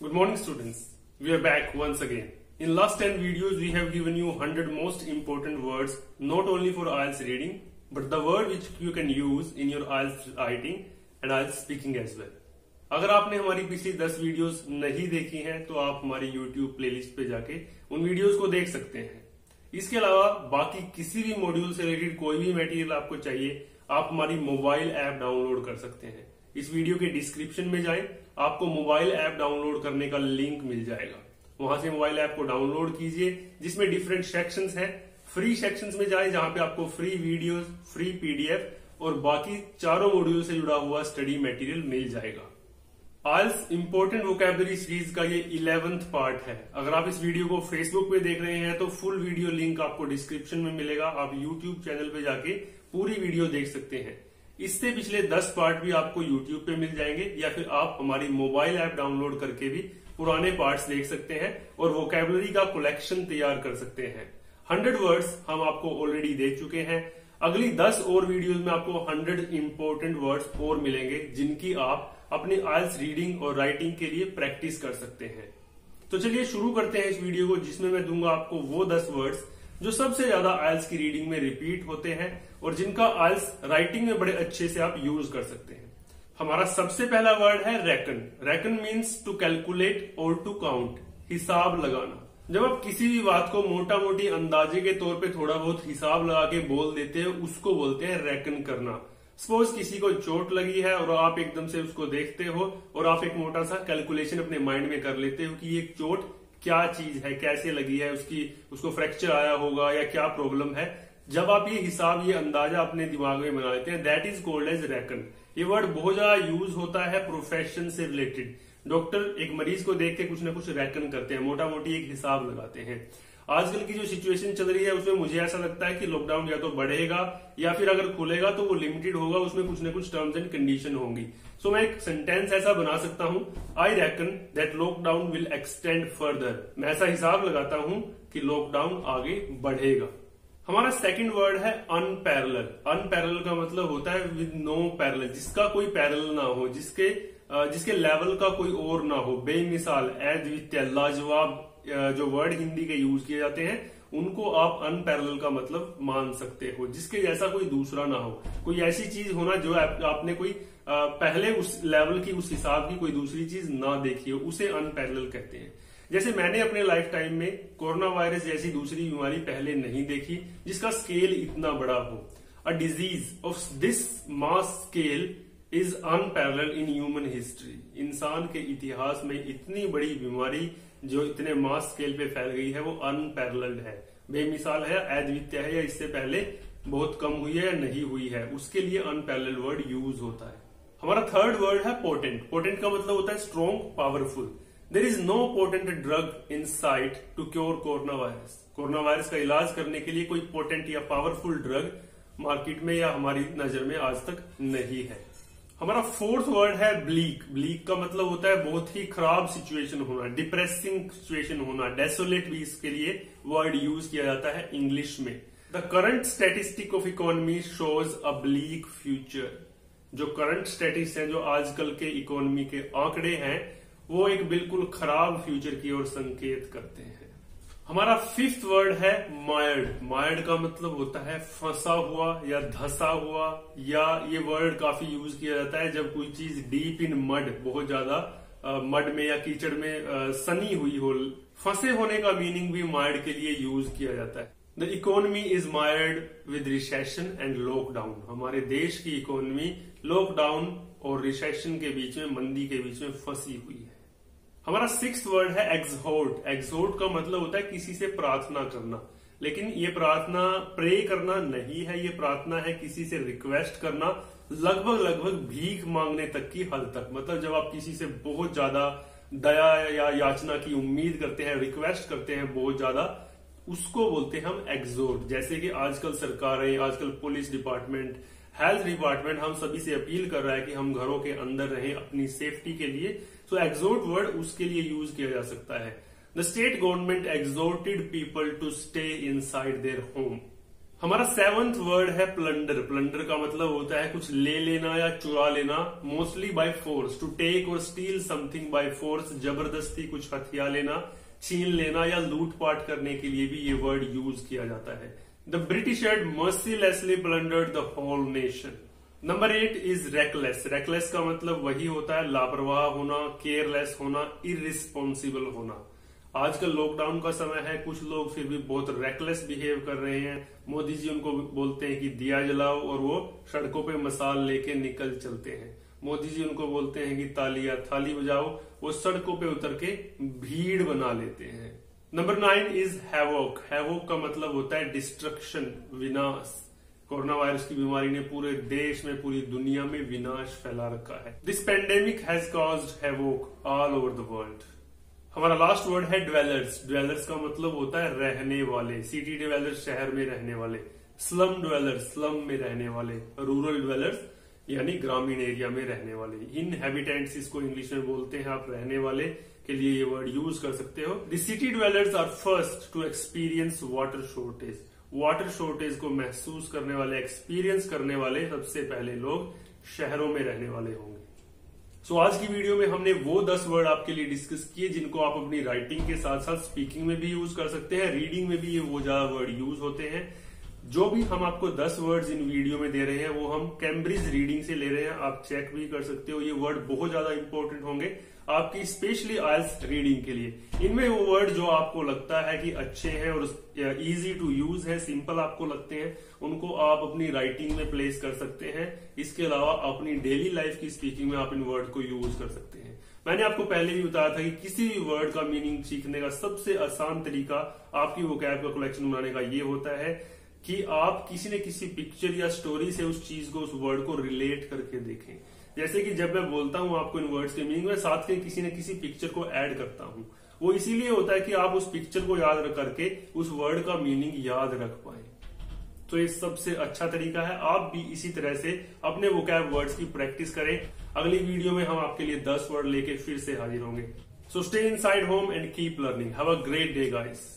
Good morning students. We are back once again. In last 10 videos we have given you 100 most important words not only for IELTS reading but the word which you can use in your IELTS writing and IELTS speaking as well. अगर आपने हमारी पिछली 10 videos नहीं देखी हैं तो आप हमारी YouTube प्लेलिस्ट पे जाके उन वीडियोस को देख सकते हैं इसके अलावा बाकी किसी भी मॉड्यूल से रिलेटेड कोई भी मटेरियल आपको चाहिए आप हमारी मोबाइल ऐप डाउनलोड कर सकते हैं इस वीडियो के डिस्क्रिप्शन में जाएँ। आपको मोबाइल ऐप डाउनलोड करने का लिंक मिल जाएगा। वहाँ से मोबाइल ऐप को डाउनलोड कीजिए, जिसमें डिफरेंट सेक्शंस हैं। फ्री सेक्शंस में जाए, जहाँ पे आपको फ्री वीडियोस फ्री पीडीएफ और बाकी चारों मॉड्यूल से जुड़ा हुआ स्टडी मटेरियल मिल जाएगा। आल्स इंपोर्टेंट वोकेबलरी सीरीज़ का ये इलेवेंथ पार्ट है। अगर आप इस वीडियो को फेसबुक पे देख रहे हैं तो फुल वीडियो लिंक आपको डिस्क्रिप्शन में मिलेगा। आप यूट्यूब चैनल पे जाके पूरी वीडियो देख सकते हैं। इससे पिछले 10 पार्ट भी आपको YouTube पे मिल जाएँगे या फिर आप हमारी मोबाइल ऐप डाउनलोड करके भी पुराने पार्ट्स देख सकते हैं और वोकेबलरी का कलेक्शन तैयार कर सकते हैं। 100 वर्ड्स हम आपको ऑलरेडी दे चुके हैं। अगली 10 और वीडियोस में आपको 100 इम्पोर्टेंट वर्ड्स और मिलेंगे जिनकी आप अपनी आयल्स रीडिंग और राइटिंग के लिए प्रैक्टिस कर सकते हैं। तो चलिए शुरू करते हैं इस वीडियो को, जिसमें मैं दूँगा आपको वो 10 वर्ड्स जो सबसे ज़्यादा आयल्स की रीडिंग में रिपीट होते हैं और जिनका आयल्स राइटिंग में बड़े अच्छे से आप यूज़ कर सकते हैं। हमारा सबसे पहला वर्ड है reckon reckon means to calculate और टू काउंट हिसाब लगाना। जब आप किसी भी बात को मोटा मोटी अंदाजे के तौर पे थोड़ा बहुत हिसाब लगा के बोल देते हैं, उसको बोलते हैं रैकन करना। सपोज़ किसी को चोट लगी है और आप एकदम से उसको देखते हो और आप एक मोटा सा कैलकुलेशन अपने माइंड में कर लेते हो कि ये चोट क्या चीज़ है, कैसे लगी है, उसकी, उसको फ्रैक्चर आया होगा या क्या प्रॉब्लम है। जब आप ये हिसाब, ये अंदाज़ा अपने दिमाग में बना लेते हैं that is called as reckon ये वर्ड बहुत ज़्यादा यूज़ होता है प्रोफेशन से रिलेटेड डॉक्टर एक मरीज़ को देख के कुछ ना कुछ रैकन करते हैं मोटा मोटी एक हिसाब लगाते हैं। आजकल की जो सिचुएशन चल रही है उसमें मुझे ऐसा लगता है कि लॉकडाउन या तो बढ़ेगा या फिर अगर खुलेगा तो वो लिमिटेड होगा उसमें कुछ ना कुछ टर्म्स एंड कंडीशन होंगी। सो so, मैं एक सेंटेंस ऐसा बना सकता हूँ I reckon that lockdown will extend further मैं ऐसा हिसाब लगाता हूँ कि लॉकडाउन आगे बढ़ेगा। हमारा सेकंड वर्ड है अनपैरल अनपैरल का मतलब होता है विद नो पैरल जिसका कोई पैरल ना हो जिसके जिसके लेवल का कोई और ना हो। बेमिसाल अद्वितीय लाजवाब जो वर्ड हिंदी के यूज़ किए जाते हैं उनको आप अनपैरल का मतलब मान सकते हो जिसके जैसा कोई दूसरा ना हो। कोई ऐसी चीज़ होना जो आप, आपने कोई आ, पहले उस लेवल की उस हिसाब की कोई दूसरी चीज़ ना देखी हो उसे अनपैरल कहते हैं। जैसे मैंने अपने लाइफ टाइम में कोरोना वायरस जैसी दूसरी बीमारी पहले नहीं देखी जिसका स्केल इतना बड़ा हो। A disease of this mass scale is unparalleled in human history इंसान के इतिहास में इतनी बड़ी बीमारी जो इतने मास स्केल पे फैल गई है, वो अनपैरल्ड है। बेमिसाल है, अद्वितीय है या इससे पहले बहुत कम हुई है या नहीं हुई है। उसके लिए अनपैरल वर्ड यूज़ होता है। हमारा थर्ड वर्ड है पोटेंट पोटेंट का मतलब होता है strong powerful there is no potent drug in sight to cure corona virus corona virus का इलाज करने के लिए कोई पोटेंट या पावरफुल ड्रग मार्केट में या हमारी नज़र में आज तक नहीं है। हमारा फोर्थ वर्ड है ब्लीक ब्लीक का मतलब होता है बहुत ही खराब सिचुएशन होना डिप्रेसिंग सिचुएशन होना. डेसोलेट भी इसके लिए वर्ड यूज़ किया जाता है इंग्लिश में. The current statistic of economy shows a bleak future जो करंट स्टेटिस है, जो आजकल के इकोनॉमी के आंकड़े हैं, वो एक बिल्कुल खराब फ्यूचर की ओर संकेत करते हैं। हमारा फिफ्थ वर्ड है मायर्ड मायर्ड का मतलब होता है फंसा हुआ या धसा हुआ या ये वर्ड काफ़ी यूज़ किया जाता है जब कोई चीज़ डीप इन मड बहुत ज़्यादा मड में या कीचड़ में आ, सनी हुई हो फंसे होने का मीनिंग भी मायर्ड के लिए यूज़ किया जाता है। The economy is mired with recession and lockdown हमारे देश की इकोनॉमी लॉकडाउन और रिसेशन के बीच में मंदी के बीच में फंसी हुई है। हमारा सिक्स वर्ड है एक्सहोर्ट एक्सहोर्ट का मतलब होता है किसी से प्रार्थना करना। लेकिन ये प्रार्थना प्रे करना नहीं है, ये प्रार्थना है किसी से रिक्वेस्ट करना लगभग लगभग भीख मांगने तक की हद तक। मतलब जब आप किसी से बहुत ज़्यादा दया या याचना की उम्मीद करते हैं रिक्वेस्ट करते हैं बहुत ज़्यादा, उसको बोलते हैं हम एक्सोर्ट जैसे कि आजकल सरकारें, आजकल पुलिस डिपार्टमेंट हेल्थ डिपार्टमेंट हम सभी से अपील कर रहा है कि हम घरों के अंदर रहें अपनी सेफ्टी के लिए। सो एक्सोर्ट वर्ड उसके लिए यूज़ किया जा सकता है। The state government exhorted people to stay inside their home हमारा सेवंथ वर्ड है प्लंडर प्लंडर का मतलब होता है कुछ ले लेना या चुरा लेना mostly by force to take और स्टील समथिंग बाय फोर्स ज़बरदस्ती कुछ हथियार लेना, छीन लेना या लूटपाट करने के लिए भी ये वर्ड यूज़ किया जाता है। The British had mercilessly plundered the whole nation number eight is reckless reckless का मतलब वही होता है, लापरवाह होना केयरलेस होना इरिस्पॉन्सिबल होना। आजकल लॉकडाउन का समय है, कुछ लोग फिर भी बहुत रेकलेस बिहेव कर रहे हैं। मोदी जी उनको बोलते हैं कि दिया जलाओ और वो सड़कों पे मसाल लेके निकल चलते हैं। मोदी जी उनको बोलते हैं कि तालिया, थाली बजाओ, वो सड़कों पे उतर के भीड़ बना लेते हैं। Number nine is havoc havoc का मतलब होता है डिस्ट्रक्शन विनाश। कोरोना वायरस की बीमारी ने पूरे देश में, पूरी दुनिया में विनाश फैला रखा है। This pandemic has caused havoc all over the world हमारा लास्ट वर्ड है ड्वेलर्स ड्वेलर्स का मतलब होता है रहने वाले। सिटी ड्वेलर्स शहर में रहने वाले। स्लम ड्वेलर्स स्लम में रहने वाले। रूरल ड्वेलर्स यानी ग्रामीण एरिया में रहने वाले। इन हैबिटेंट्स इसको इंग्लिश में बोलते हैं आप रहने वाले के लिए ये वर्ड यूज़ कर सकते हो। The city dwellers are first to experience water shortage water shortage को महसूस करने वाले एक्सपीरियंस करने वाले सबसे पहले लोग शहरों में रहने वाले होंगे। सो so, आज की वीडियो में हमने वो दस वर्ड आपके लिए डिस्कस किए जिनको आप अपनी राइटिंग के साथ साथ स्पीकिंग में भी यूज़ कर सकते हैं रीडिंग में भी ये वो ज़्यादा वर्ड यूज़ होते हैं। जो भी हम आपको 10 वर्ड्स इन वीडियो में दे रहे हैं, वो हम कैम्ब्रिज रीडिंग से ले रहे हैं। आप चेक भी कर सकते हो। ये वर्ड बहुत ज़्यादा इंपॉर्टेंट होंगे आपकी स्पेशली आयल्स रीडिंग के लिए। इनमें वो वर्ड जो आपको लगता है कि अच्छे हैं और इजी टू यूज़ है सिंपल आपको लगते हैं, उनको आप अपनी राइटिंग में प्लेस कर सकते हैं। इसके अलावा अपनी डेली लाइफ की स्पीकिंग में आप इन वर्ड को यूज़ कर सकते हैं। मैंने आपको पहले भी बताया था कि किसी भी वर्ड का मीनिंग सीखने का सबसे आसान तरीका आपकी वो कैब का कलेक्शन बनाने का ये होता है कि आप किसी न किसी पिक्चर या स्टोरी से उस चीज़ को, उस वर्ड को रिलेट करके देखें। जैसे कि जब मैं बोलता हूँ आपको इन वर्ड्स के मीनिंग में साथ के किसी न किसी पिक्चर को ऐड करता हूँ। वो इसीलिए होता है कि आप उस पिक्चर को याद करके उस वर्ड का मीनिंग याद रख पाए। तो ये सबसे अच्छा तरीका है। आप भी इसी तरह से अपने वो कैब वर्ड्स की प्रैक्टिस करें। अगली वीडियो में हम आपके लिए दस वर्ड लेके फिर से हाजिर होंगे। So stay inside home and keep learning have a great day guys